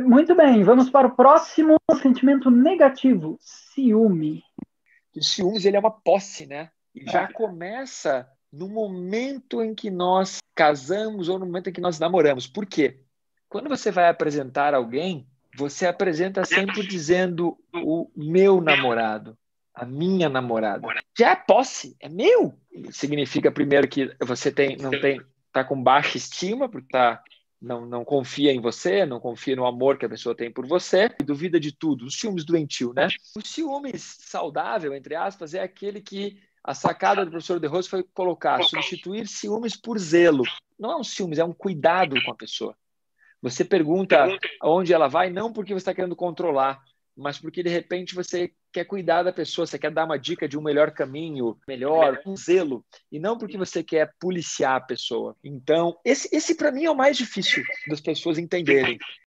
Muito bem, vamos para o próximo sentimento negativo, ciúme. O ciúmes ele é uma posse, né? E já é. começa no momento em que nós casamos ou no momento em que nós namoramos. Por quê? Quando você vai apresentar alguém, você apresenta sempre dizendo o meu namorado, a minha namorada. Já é posse, é meu. Significa primeiro que você tem, não tem, tá com baixa estima, porque tá não, não confia em você, não confia no amor que a pessoa tem por você, duvida de tudo. Os ciúmes doentio, né? O ciúmes saudável, entre aspas, é aquele que a sacada do professor De Rose foi colocar, substituir ciúmes por zelo. Não é um ciúmes, é um cuidado com a pessoa. Você pergunta onde ela vai, não porque você está querendo controlar, mas porque de repente você quer cuidar da pessoa, você quer dar uma dica de um melhor caminho, melhor, um zelo, e não porque você quer policiar a pessoa. Então, esse, esse para mim é o mais difícil das pessoas entenderem.